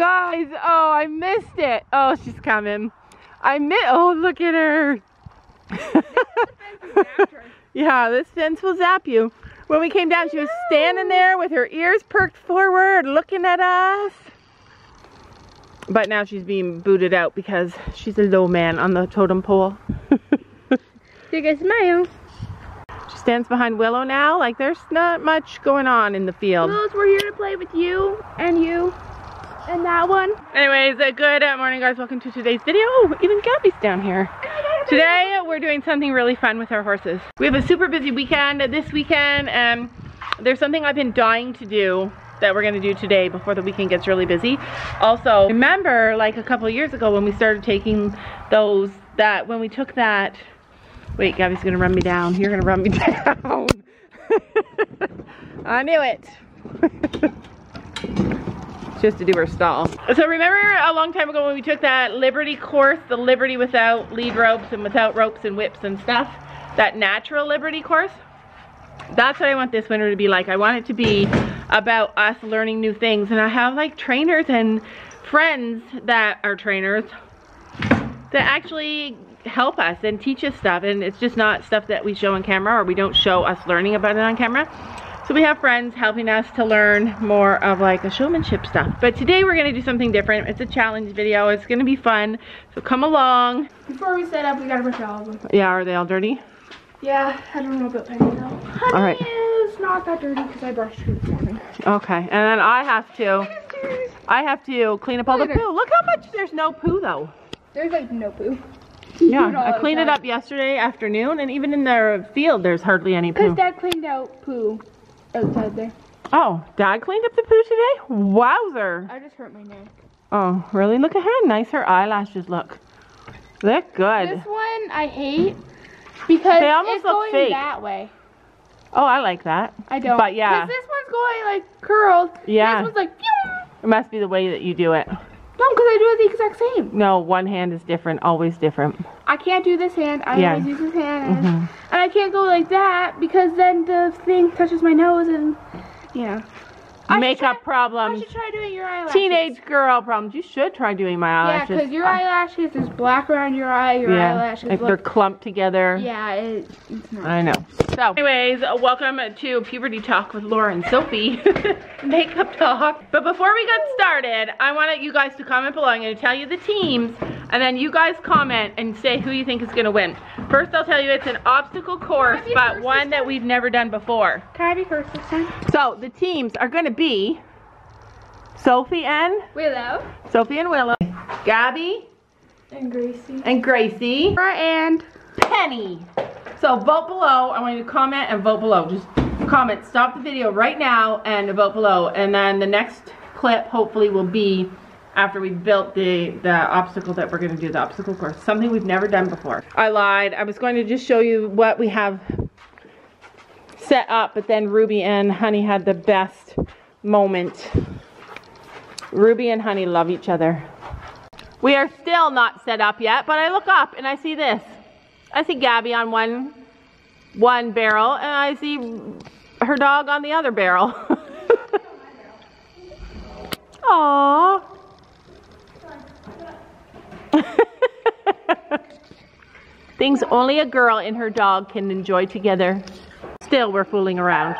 guys, oh, I missed it. Oh, she's coming. I missed, oh, look at her. yeah, this fence will zap you. When we came down, she was standing there with her ears perked forward, looking at us. But now she's being booted out because she's a low man on the totem pole. Take a smile. She stands behind Willow now, like there's not much going on in the field. Willows, we're here to play with you and you and that one. Anyways, good morning guys, welcome to today's video. Oh, even Gabby's down here. Today we're doing something really fun with our horses. We have a super busy weekend this weekend and there's something I've been dying to do that we're gonna do today before the weekend gets really busy. Also, remember like a couple years ago when we started taking those, that when we took that, wait, Gabby's gonna run me down. You're gonna run me down. I knew it. just to do her stall. So remember a long time ago when we took that Liberty course, the Liberty without lead ropes and without ropes and whips and stuff, that natural Liberty course? That's what I want this winter to be like. I want it to be about us learning new things. And I have like trainers and friends that are trainers that actually help us and teach us stuff. And it's just not stuff that we show on camera or we don't show us learning about it on camera. So we have friends helping us to learn more of like the showmanship stuff. But today we're gonna do something different. It's a challenge video. It's gonna be fun. So come along. Before we set up, we gotta brush all of them. Yeah, are they all dirty? Yeah, I don't know about Penny though. Honey All right. is not that dirty because I brushed her this morning. Okay, and then I have to, I have to clean up all the Look poo. Look how much, there's no poo though. There's like no poo. Yeah, I cleaned it up yesterday afternoon and even in the field there's hardly any Because. Dad cleaned out poo outside there. Oh, Dad cleaned up the poo today? Wowzer. I just hurt my neck. Oh, really? Look at how nice her eyelashes look. Look good. This one I hate because They almost it's look going fake. that way. Oh, I like that. I don't. But yeah. 'Cause this one's going like curled. Yeah. This one's like pew. It must be the way that you do it. No, because I do it the exact same. No, one hand is different, always different. I can't do this hand. I Yeah. always use this hand. And, Mhm. and I can't go like that because then the thing touches my nose and, yeah. I Makeup try- I problems. should try doing your eyelashes. Teenage girl problems. You should try doing my eyelashes. Yeah, because your eyelashes, is black around your eye. Your yeah, eyelashes like they're clumped together. Yeah, it, it's not. I know. So, anyways, uh, welcome to Puberty Talk with Laura and Sophie. Makeup talk. But before we get started, I want you guys to comment below. I'm going to tell you the teams, and then you guys comment and say who you think is going to win. First, I'll tell you it's an obstacle course, but one that we've never done before. Can I be first this time? So, the teams are going to be Sophie and Willow. Sophie and Willow, Gabby And Gracie. and Gracie. And penny. So vote below. I want you to comment and vote below. Just comment. Stop the video right now and vote below. And then the next clip hopefully will be after we built the the obstacle that we're to do the obstacle course. Something we've never done before. I lied. I was going to just show you what we have set up, but then Ruby and Honey had the best moment. Ruby and Honey love each other. We are still not set up yet, but I look up and I see this. I see Gabby on one one barrel and I see her dog on the other barrel. Aww. Things only a girl and her dog can enjoy together. Still, we're fooling around.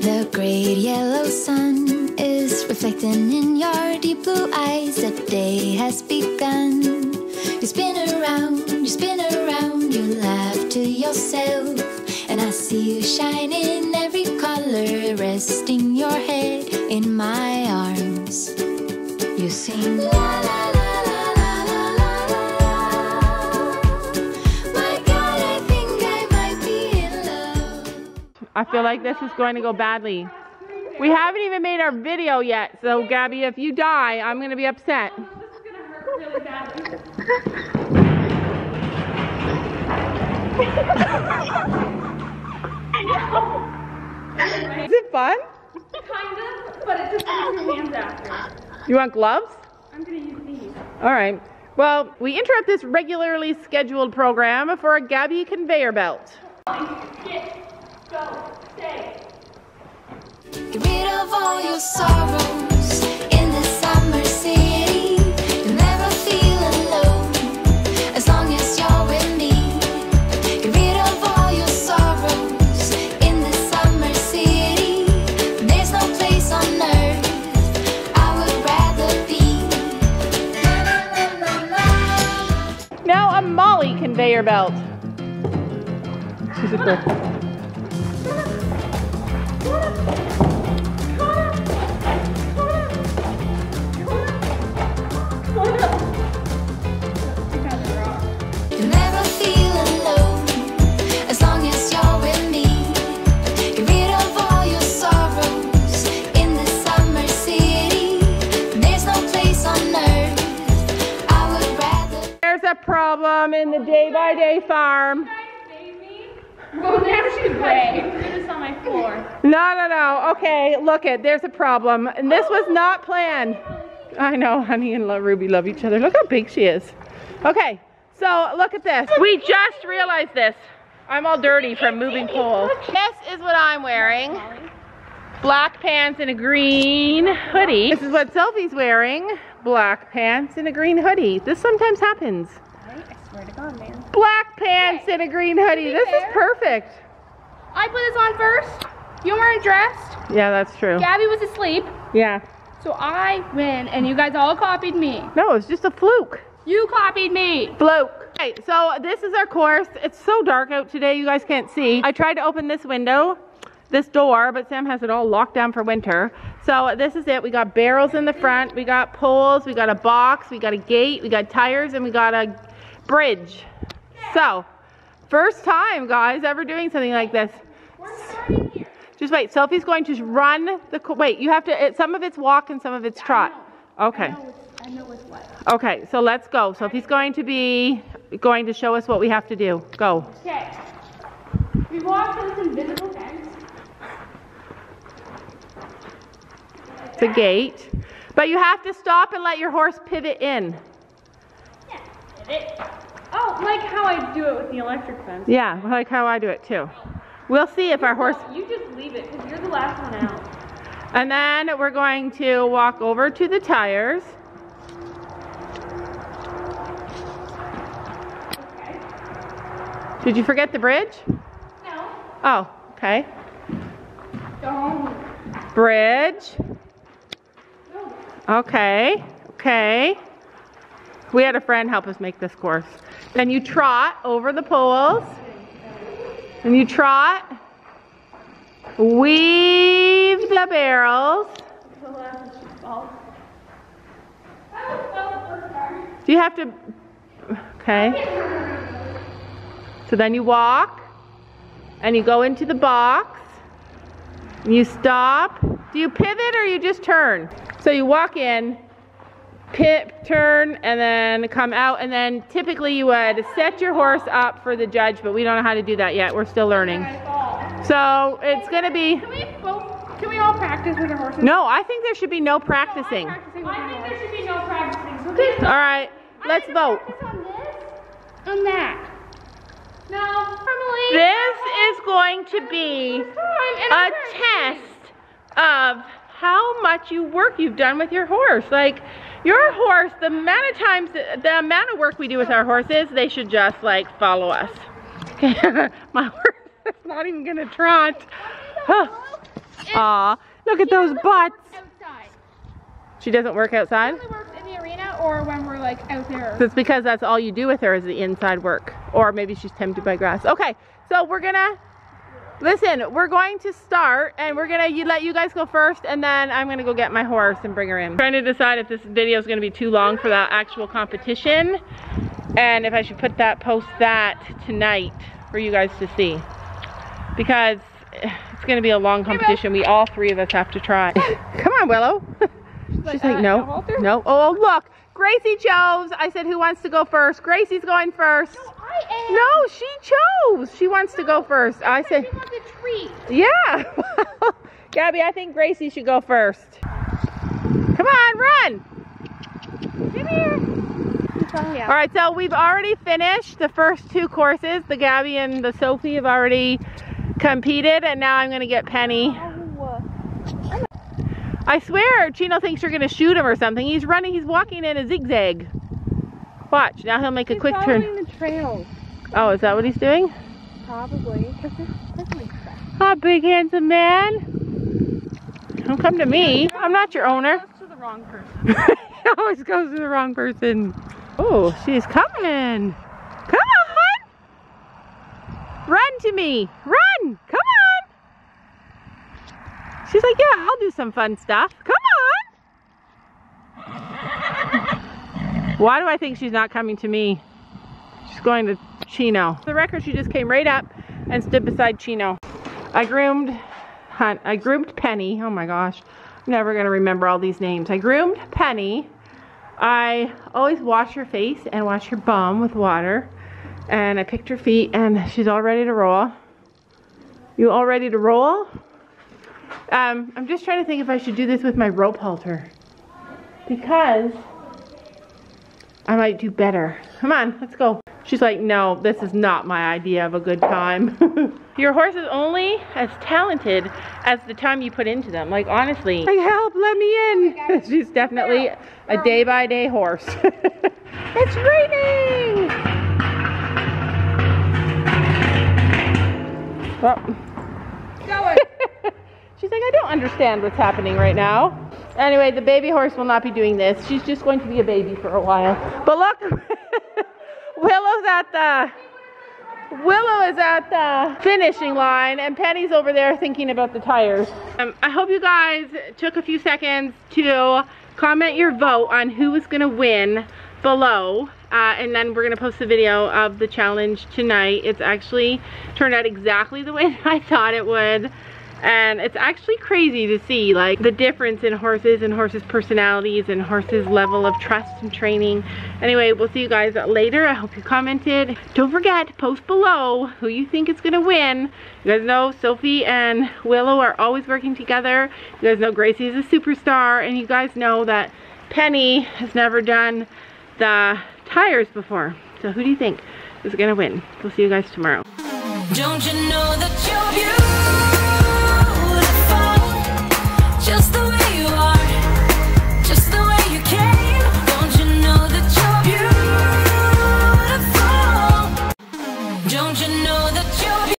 The great yellow sun is reflecting in your deep blue eyes. The day has begun. You spin around, you spin around, you laugh to yourself see you shine in every color, resting your head in my arms. You sing la la. I feel like this is going to go badly. We haven't even made our video yet, so Gabby, if you die, I'm going to be upset. fun? Kind of, but it just leaves your hands after. You want gloves? I'm gonna use these. All right. Well, we interrupt this regularly scheduled program for a Gabby conveyor belt. Get rid of all your sorrows conveyor belt. Problem in the day by day farm. Well, now she's on my floor. No, no, no. Okay, look it. There's a problem. And this was not planned. I know, honey and Ruby love each other. Look how big she is. Okay, so look at this. We just realized this. I'm all dirty from moving poles. This is what I'm wearing. Black pants and a green hoodie. This is what Sophie's wearing. Black pants and a green hoodie. This sometimes happens. Swear to God, man. Black pants and a green hoodie. This is perfect. I put this on first. You weren't dressed. Yeah, that's true. Gabby was asleep. Yeah. So I win, and you guys all copied me. No, it's just a fluke. You copied me. Fluke. Okay, so this is our course. It's so dark out today, you guys can't see. I tried to open this window, this door, but Sam has it all locked down for winter. So this is it. We got barrels in the front, we got poles, we got a box, we got a gate, we got tires, and we got a bridge. So, first time, guys, ever doing something like this. Just wait. Sophie's going to run the. Wait, you have to. It, some of it's walk and some of it's trot. Okay. I know it's what. Okay, so let's go. Sophie's going to be going to show us what we have to do. Go. Okay. We walked to this invisible fence. It's a gate. But you have to stop and let your horse pivot in. It? Oh, like how I do it with the electric fence. Yeah, like how I do it too. We'll see if our horse. You just leave it because you're the last one out. And then we're going to walk over to the tires. Okay. Did you forget the bridge? No. Oh, okay. Don't. Bridge. No. Okay, okay. We had a friend help us make this course. Then you trot over the poles. And you trot. Weave the barrels. Do you have to? Okay. So then you walk and you go into the box. You stop. Do you pivot or you just turn? So you walk in, pip, turn, and then come out. And then typically you would set your horse up for the judge, but we don't know how to do that yet. We're still learning. So it's gonna be. Can we both? Can we all practice with our horses? No, I think there should be no practicing. Practicing I think there should be no practicing. So All right, let's vote. On this. On that. No, Emily. This is going to be a test of how much you work you've done with your horse. Like your horse, the amount of times, the amount of work we do with our horses, they should just like follow us. My horse is not even gonna trot. Aw, look at those butts. Outside. She doesn't work outside. Only works in the arena or when we're like out there. That's because that's all you do with her is the inside work. Or maybe she's tempted by grass. Okay, so we're gonna listen, we're going to start and we're gonna you let you guys go first and then I'm gonna go get my horse and bring her in. trying to decide if this video is gonna be too long for that actual competition and if I should put that post that tonight for you guys to see. Because eh, it's gonna be a long competition. We all three of us have to try. Come on, Willow. She's like, uh, no, no, Oh, look, Gracie chose. I said, who wants to go first? Gracie's going first. I am. No, she chose. She wants to go first. I said, She wants a treat. yeah. Gabby, I think Gracie should go first. Come on, run. Come here. All right, so we've already finished the first two courses. The Gabby and the Sophie have already competed, and now I'm gonna get Penny. Oh, I swear, Chino thinks you're gonna shoot him or something. He's running, he's walking in a zigzag. Watch, now he'll make a quick turn. the trails, Oh, is that what he's doing? probably. 'cause this doesn't. Hi, big handsome man. Don't come to me. I'm not your owner. Goes to the wrong person. he always goes to the wrong person. Oh, she's coming. Come on. Run to me. Run. Come on. She's like, yeah, I'll do some fun stuff. Come on. Why do I think she's not coming to me? She's going to Chino. For the record, she just came right up and stood beside Chino. I groomed Hunt. I groomed Penny. Oh my gosh. I'm never going to remember all these names. I groomed Penny. I always wash her face and wash her bum with water. And I picked her feet and she's all ready to roll. You all ready to roll? Um, I'm just trying to think if I should do this with my rope halter. Because I might do better. Come on, let's go. She's like, no, this is not my idea of a good time. Your horse is only as talented as the time you put into them. Like, honestly. Like, help, let me in. She's definitely a day by day horse. it's raining. Oh. She's like, I don't understand what's happening right now. Anyway, the baby horse will not be doing this. She's just going to be a baby for a while. But look, Willow's at the Willow is at the finishing line and Penny's over there thinking about the tires. Um, I hope you guys took a few seconds to comment your vote on who was gonna win below. Uh, and then we're gonna post the video of the challenge tonight. It's actually turned out exactly the way I thought it would and it's actually crazy to see like the difference in horses and horses personalities and horses level of trust and training. Anyway we'll see you guys later. I hope you commented. Don't forget post below who you think is gonna win. You guys know sophie and willow are always working together. You guys know gracie is a superstar. And you guys know that penny has never done the tires before. So who do you think is gonna win? We'll see you guys tomorrow. Don't you know that you're beautiful?